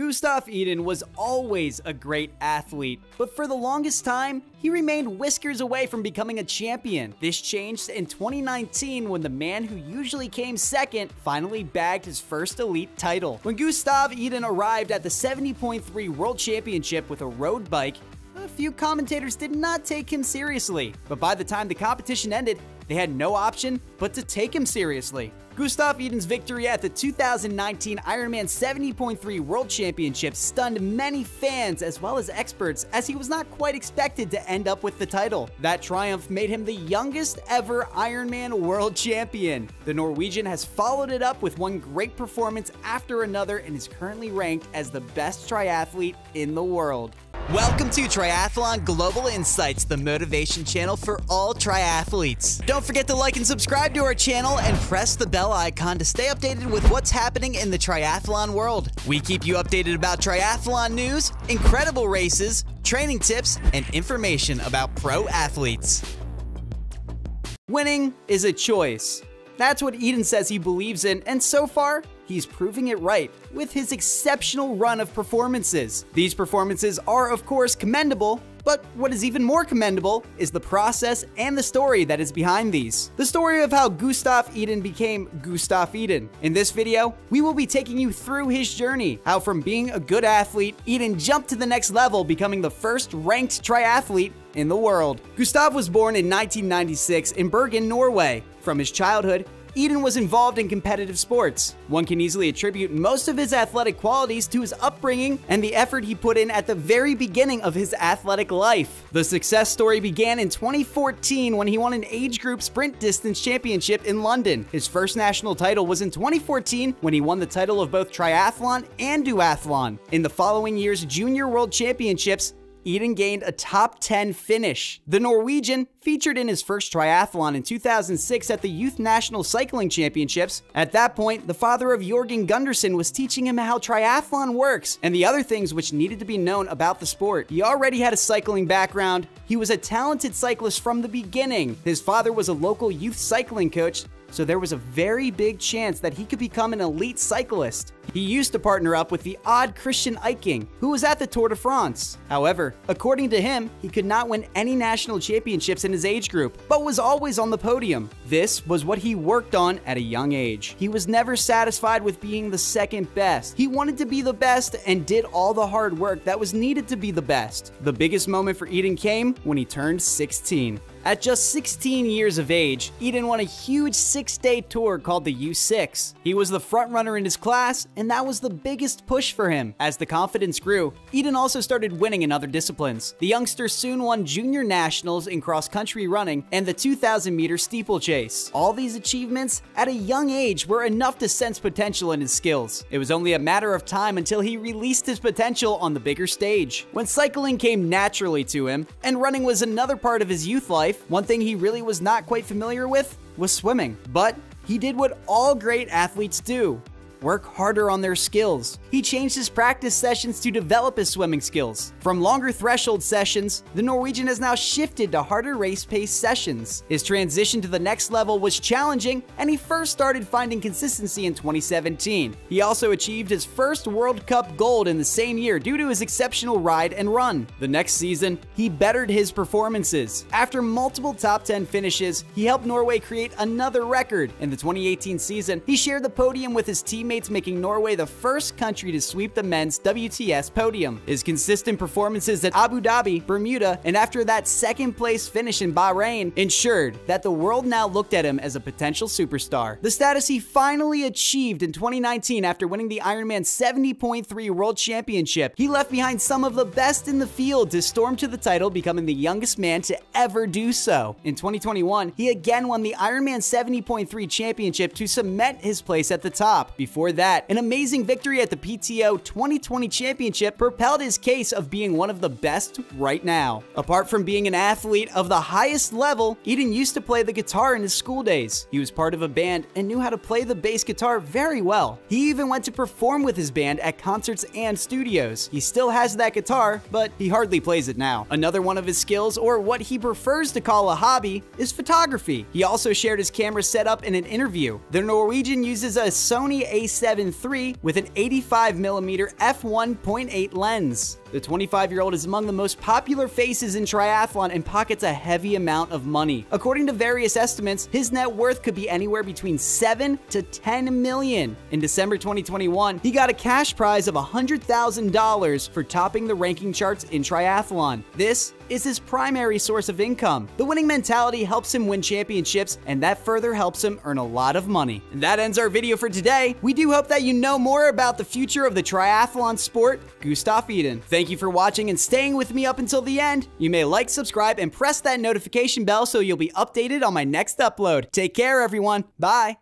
Gustav Iden was always a great athlete, but for the longest time, he remained whiskers away from becoming a champion. This changed in 2019 when the man who usually came second finally bagged his first elite title. When Gustav Iden arrived at the 70.3 World Championship with a road bike, a few commentators did not take him seriously, but by the time the competition ended, they had no option but to take him seriously. Gustav Iden's victory at the 2019 Ironman 70.3 World Championship stunned many fans as well as experts as he was not quite expected to end up with the title. That triumph made him the youngest ever Ironman World Champion. The Norwegian has followed it up with one great performance after another and is currently ranked as the best triathlete in the world. Welcome to Triathlon Global Insights, the motivation channel for all triathletes. Don't forget to like and subscribe to our channel and press the bell icon to stay updated with what's happening in the triathlon world. We keep you updated about triathlon news, incredible races, training tips, and information about pro athletes. Winning is a choice. That's what Iden says he believes in, and so far, he's proving it right with his exceptional run of performances. These performances are, of course, commendable, but what is even more commendable is the process and the story that is behind these. The story of how Gustav Iden became Gustav Iden. In this video, we will be taking you through his journey, how from being a good athlete, Iden jumped to the next level, becoming the first ranked triathlete in the world. Gustav was born in 1996 in Bergen, Norway. From his childhood, Iden was involved in competitive sports. One can easily attribute most of his athletic qualities to his upbringing and the effort he put in at the very beginning of his athletic life. The success story began in 2014 when he won an age group sprint distance championship in London. His first national title was in 2014 when he won the title of both triathlon and duathlon. In the following year's Junior World Championships, Iden gained a top 10 finish. The Norwegian featured in his first triathlon in 2006 at the Youth National Cycling Championships. At that point, the father of Jorgen Gundersen was teaching him how triathlon works and the other things which needed to be known about the sport. He already had a cycling background. He was a talented cyclist from the beginning. His father was a local youth cycling coach so there was a very big chance that he could become an elite cyclist. He used to partner up with the Odd Christian Eiking, who was at the Tour de France. However, according to him, he could not win any national championships in his age group, but was always on the podium. This was what he worked on at a young age. He was never satisfied with being the second best. He wanted to be the best and did all the hard work that was needed to be the best. The biggest moment for Iden came when he turned 16. At just 16 years of age, Iden won a huge six-day tour called the U6. He was the frontrunner in his class, and that was the biggest push for him. As the confidence grew, Iden also started winning in other disciplines. The youngster soon won junior nationals in cross-country running and the 2,000-meter steeplechase. All these achievements, at a young age, were enough to sense potential in his skills. It was only a matter of time until he released his potential on the bigger stage. When cycling came naturally to him, and running was another part of his youth life, one thing he really was not quite familiar with was swimming. But he did what all great athletes do work harder on their skills. He changed his practice sessions to develop his swimming skills. From longer threshold sessions, the Norwegian has now shifted to harder race pace sessions. His transition to the next level was challenging, and he first started finding consistency in 2017. He also achieved his first World Cup gold in the same year due to his exceptional ride and run. The next season, he bettered his performances. After multiple top 10 finishes, he helped Norway create another record. In the 2018 season, he shared the podium with his teammate teammates making Norway the first country to sweep the men's WTS podium. His consistent performances at Abu Dhabi, Bermuda, and after that second place finish in Bahrain ensured that the world now looked at him as a potential superstar. The status he finally achieved in 2019 after winning the Ironman 70.3 World Championship. He left behind some of the best in the field to storm to the title, becoming the youngest man to ever do so. In 2021, he again won the Ironman 70.3 Championship to cement his place at the top before before that, an amazing victory at the PTO 2020 Championship propelled his case of being one of the best right now. Apart from being an athlete of the highest level, Iden used to play the guitar in his school days. He was part of a band and knew how to play the bass guitar very well. He even went to perform with his band at concerts and studios. He still has that guitar, but he hardly plays it now. Another one of his skills, or what he prefers to call a hobby, is photography. He also shared his camera setup in an interview. The Norwegian uses a Sony a a7 III with an 85mm f1.8 lens. The 25 year old is among the most popular faces in triathlon and pockets a heavy amount of money. According to various estimates, his net worth could be anywhere between 7 to 10 million. In December 2021, he got a cash prize of $100,000 for topping the ranking charts in triathlon. This is his primary source of income. The winning mentality helps him win championships, and that further helps him earn a lot of money. And that ends our video for today. We do hope that you know more about the future of the triathlon sport, Gustav Iden. Thank you for watching and staying with me up until the end. You may like, subscribe, and press that notification bell so you'll be updated on my next upload. Take care, everyone. Bye.